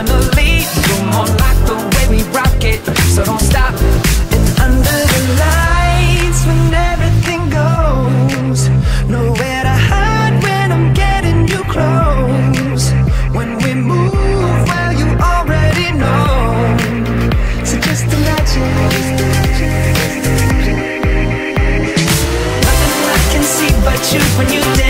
You're more like the way we rock it, so don't stop. And under the lights, when everything goes, nowhere to hide when I'm getting you close. When we move, well, you already know. So just imagine. Nothing I can see but you when you dance,